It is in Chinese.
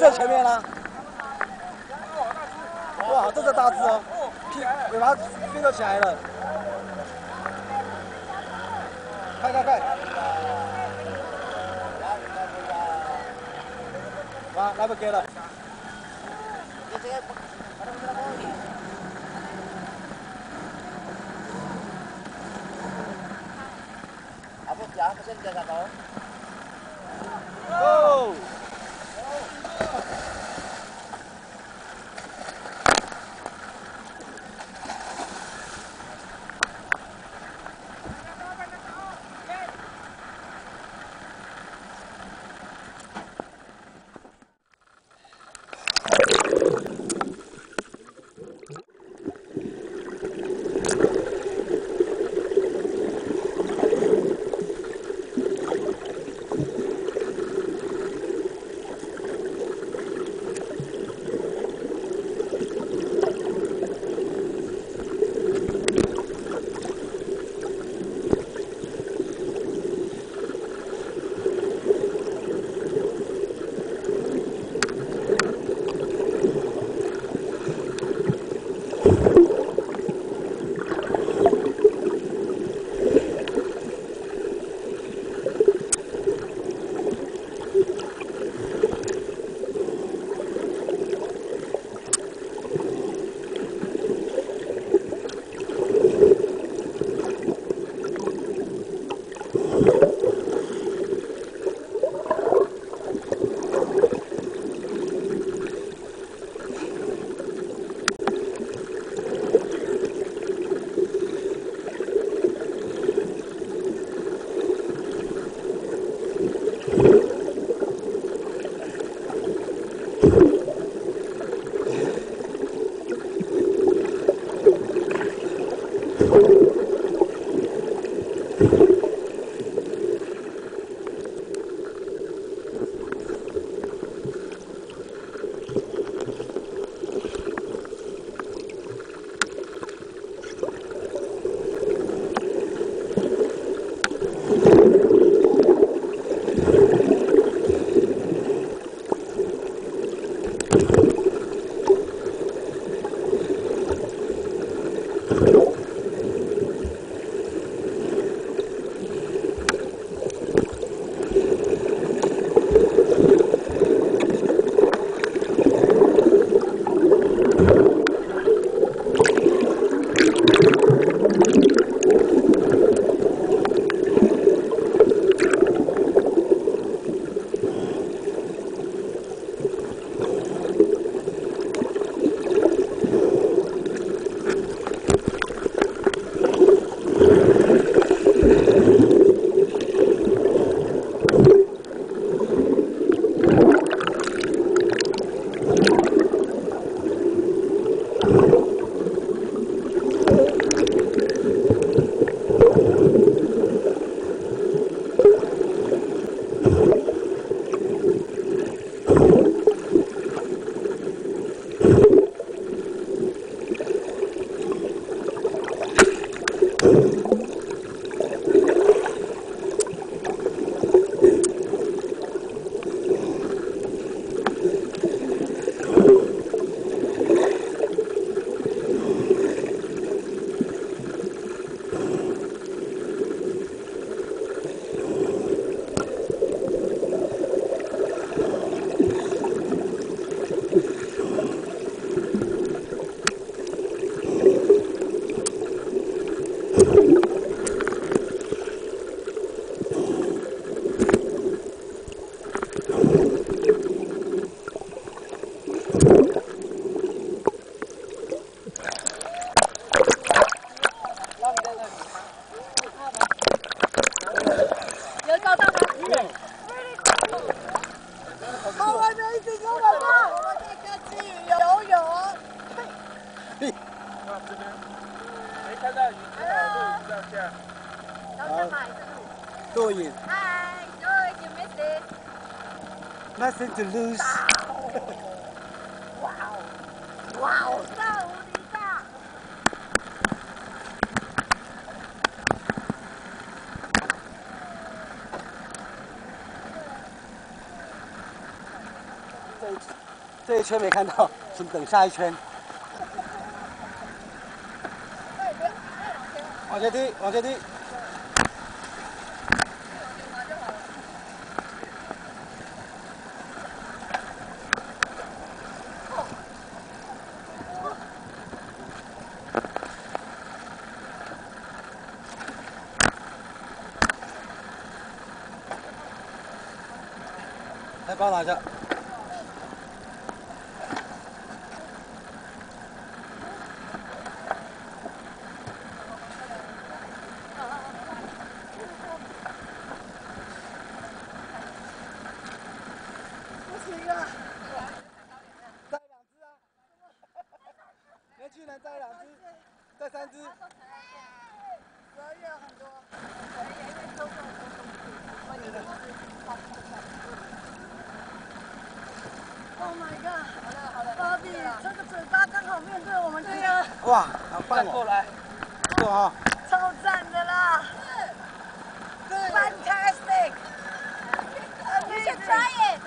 在前面啦。哇，这个大只哦，屁尾巴飞都起来了。快快快！哇，来不及了。Go! you. 这边没看到鱼。好，加油！嗨，加油！You miss it. Nothing to lose. 哇哦，哇哦，哇哦！这一圈没看到，先等下一圈。往前踢，往前踢。来，帮我拿一下。不行啊！再两只啊！年轻人再两只，再三只。十二月很多。Oh my god！芭比，这个嘴巴刚好面对我们，对呀，哇，好棒哦！来。超赞的啦！Fantastic！You should try it.